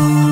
Bye.